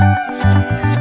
Música